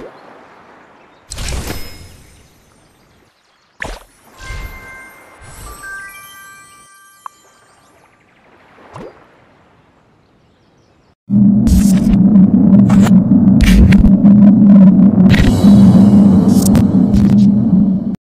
you